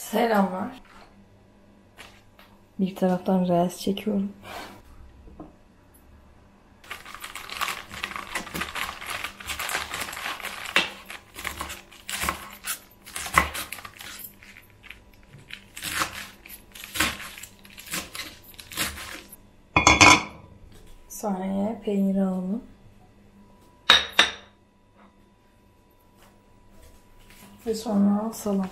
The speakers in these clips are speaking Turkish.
Selamlar. Bir taraftan reels çekiyorum. Sahneye peynir alalım. Ve sonra salam.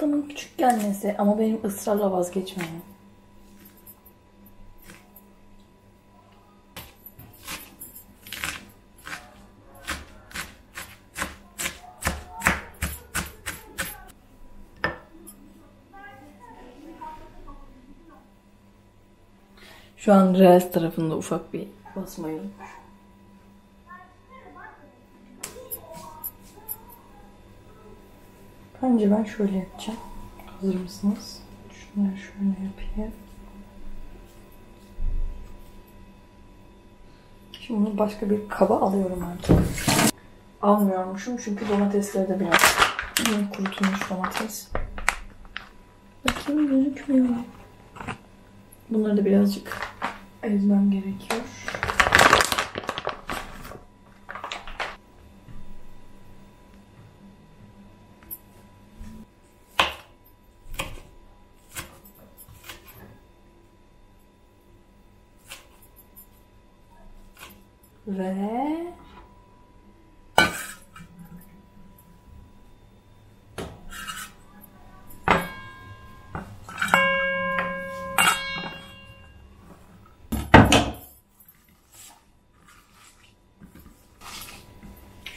Tahtamın küçük gelmesi ama benim ısrarla vazgeçmemem. Şu an Reels tarafında ufak bir olmuş. Bence ben şöyle yapacağım. Hazır mısınız? Şunları şöyle yapayım. Şimdi bunu başka bir kaba alıyorum artık. Almıyormuşum çünkü domatesleri de biraz kurutulmuş domates. Bakayım gözükmüyor. Bunları da birazcık ezmem gerekiyor. Ve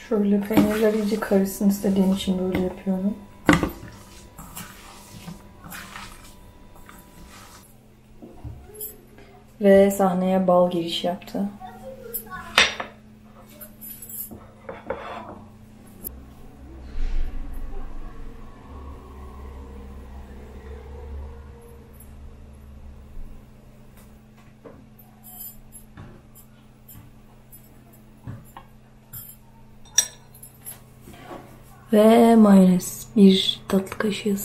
Şöyle peynirler iyice karışsın istediğim için böyle yapıyorum. Ve sahneye bal giriş yaptı. Ve mayonez. Bir tatlı kaşığı.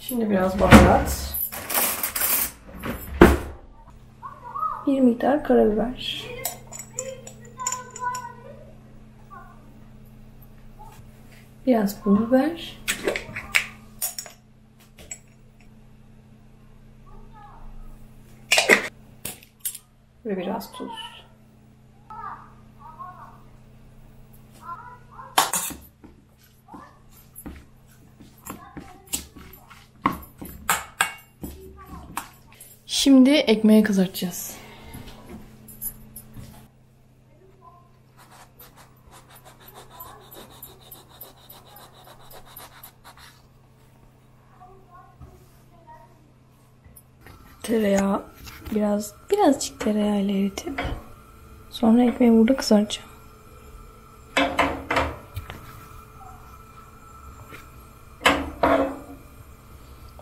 Şimdi biraz baharat. Bir miktar karabiber. Biraz pul biber. Ve biraz tuz. Şimdi ekmeği kızartacağız. Tereyağı biraz birazcık tereyağı eritip sonra ekmeği burada kızartacağım.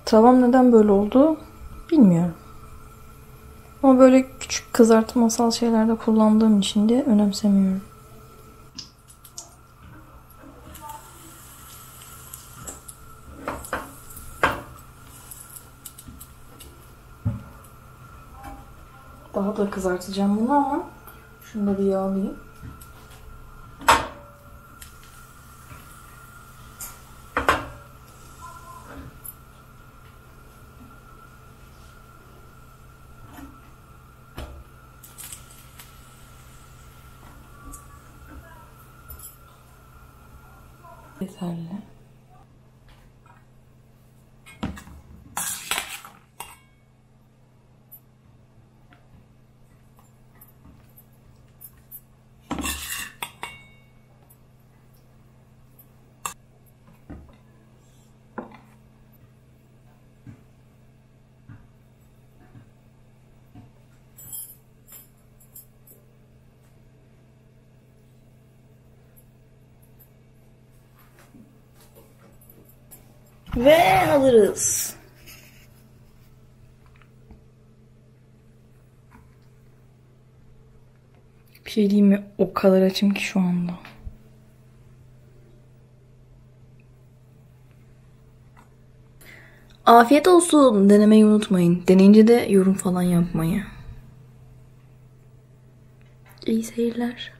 Tavam neden böyle oldu bilmiyorum. Ama böyle küçük kızartmasal şeylerde kullandığım için de önemsemiyorum. Daha da kızartacağım bunu ama şunu da bir yağlayayım. Yeterli. Ve hazırız. Bir şey diyeyim mi? O kadar açım ki şu anda. Afiyet olsun. Denemeyi unutmayın. Deneyince de yorum falan yapmayı. İyi seyirler.